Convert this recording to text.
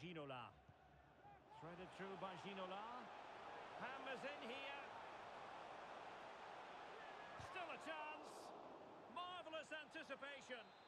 Ginola. Threaded through by Ginola. Hammers in here. Still a chance. Marvellous anticipation.